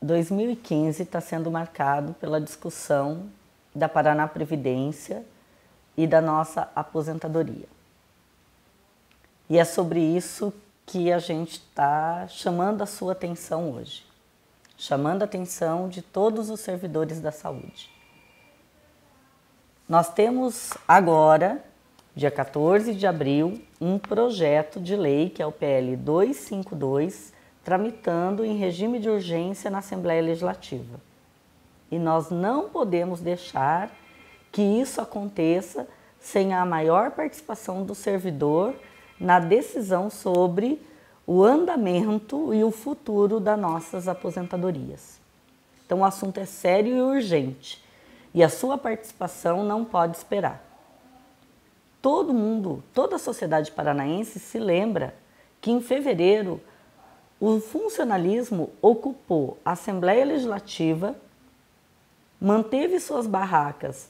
2015 está sendo marcado pela discussão da Paraná Previdência e da nossa aposentadoria. E é sobre isso que a gente está chamando a sua atenção hoje, chamando a atenção de todos os servidores da saúde. Nós temos agora, dia 14 de abril, um projeto de lei que é o PL 252, tramitando em regime de urgência na Assembleia Legislativa. E nós não podemos deixar que isso aconteça sem a maior participação do servidor na decisão sobre o andamento e o futuro das nossas aposentadorias. Então, o assunto é sério e urgente e a sua participação não pode esperar. Todo mundo, toda a sociedade paranaense se lembra que em fevereiro o funcionalismo ocupou a Assembleia Legislativa, manteve suas barracas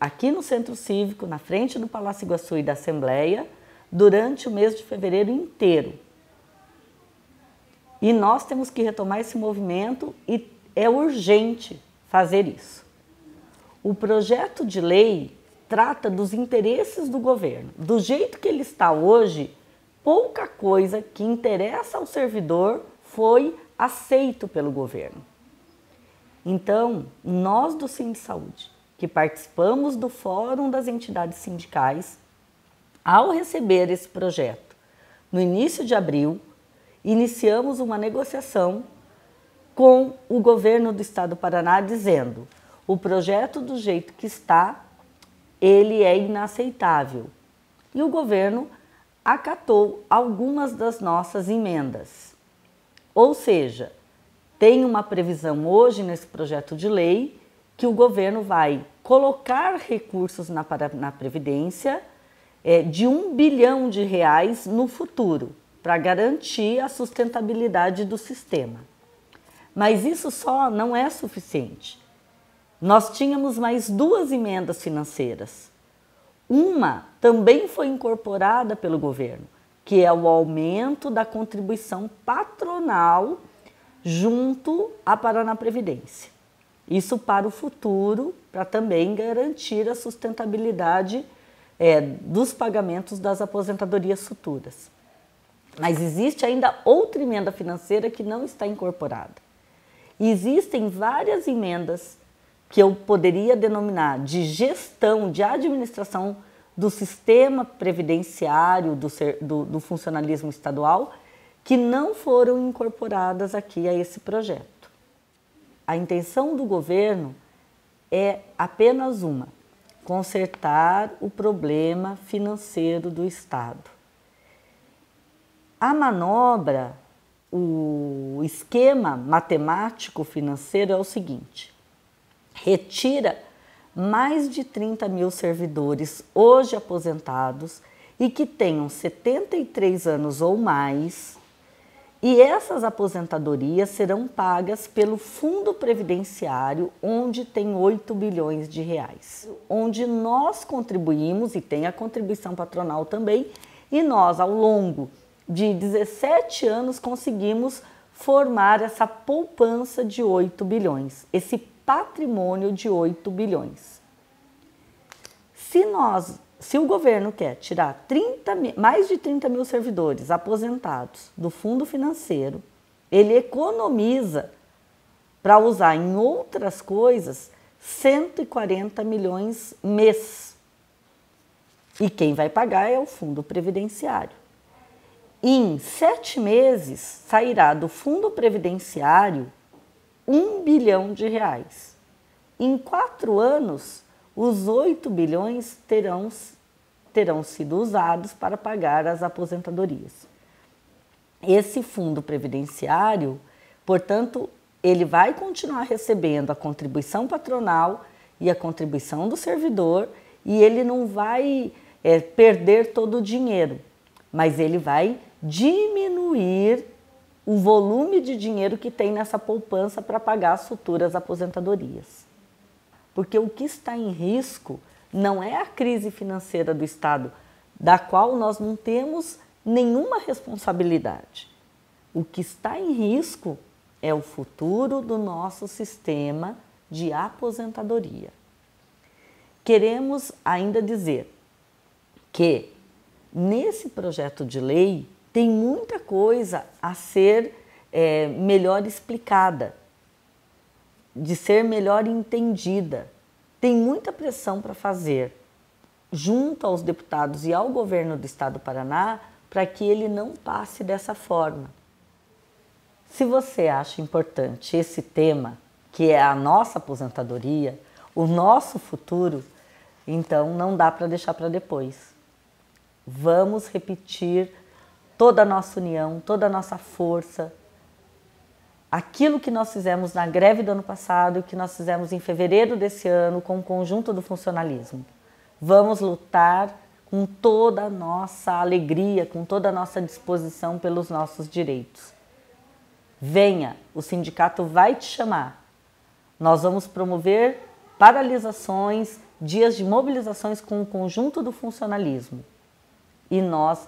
aqui no Centro Cívico, na frente do Palácio Iguaçu e da Assembleia, durante o mês de fevereiro inteiro. E nós temos que retomar esse movimento e é urgente fazer isso. O projeto de lei trata dos interesses do governo. Do jeito que ele está hoje, pouca coisa que interessa ao servidor foi aceito pelo governo. Então, nós do Sim de Saúde, que participamos do Fórum das Entidades Sindicais, ao receber esse projeto, no início de abril, iniciamos uma negociação com o governo do estado do Paraná dizendo: o projeto do jeito que está, ele é inaceitável. E o governo acatou algumas das nossas emendas. Ou seja, tem uma previsão hoje nesse projeto de lei que o governo vai colocar recursos na, na Previdência é, de um bilhão de reais no futuro, para garantir a sustentabilidade do sistema. Mas isso só não é suficiente. Nós tínhamos mais duas emendas financeiras. Uma também foi incorporada pelo governo, que é o aumento da contribuição patronal junto à Paraná Previdência. Isso para o futuro, para também garantir a sustentabilidade é, dos pagamentos das aposentadorias futuras. Mas existe ainda outra emenda financeira que não está incorporada. Existem várias emendas que eu poderia denominar de gestão, de administração do sistema previdenciário, do, ser, do, do funcionalismo estadual, que não foram incorporadas aqui a esse projeto. A intenção do governo é apenas uma: consertar o problema financeiro do Estado. A manobra, o esquema matemático financeiro é o seguinte: retira mais de 30 mil servidores hoje aposentados e que tenham 73 anos ou mais e essas aposentadorias serão pagas pelo Fundo Previdenciário, onde tem 8 bilhões de reais, onde nós contribuímos e tem a contribuição patronal também, e nós, ao longo de 17 anos, conseguimos formar essa poupança de 8 bilhões, esse patrimônio de 8 bilhões. Se nós se o governo quer tirar 30, mais de 30 mil servidores aposentados do fundo financeiro, ele economiza para usar em outras coisas 140 milhões mês. E quem vai pagar é o fundo previdenciário. Em sete meses sairá do fundo previdenciário um bilhão de reais. Em quatro anos os 8 bilhões terão, terão sido usados para pagar as aposentadorias. Esse fundo previdenciário, portanto, ele vai continuar recebendo a contribuição patronal e a contribuição do servidor e ele não vai é, perder todo o dinheiro, mas ele vai diminuir o volume de dinheiro que tem nessa poupança para pagar as futuras aposentadorias. porque o que está em risco não é a crise financeira do Estado, da qual nós não temos nenhuma responsabilidade. O que está em risco é o futuro do nosso sistema de aposentadoria. Queremos ainda dizer que nesse projeto de lei tem muita coisa a ser é, melhor explicada, de ser melhor entendida. Tem muita pressão para fazer junto aos deputados e ao governo do estado do Paraná para que ele não passe dessa forma. Se você acha importante esse tema, que é a nossa aposentadoria, o nosso futuro, então não dá para deixar para depois. Vamos repetir toda a nossa união, toda a nossa força, aquilo que nós fizemos na greve do ano passado, que nós fizemos em fevereiro desse ano com o conjunto do funcionalismo. Vamos lutar com toda a nossa alegria, com toda a nossa disposição pelos nossos direitos. Venha, o sindicato vai te chamar. Nós vamos promover paralisações, dias de mobilizações com o conjunto do funcionalismo. E nós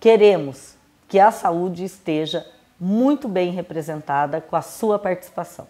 queremos que a saúde esteja muito bem representada com a sua participação.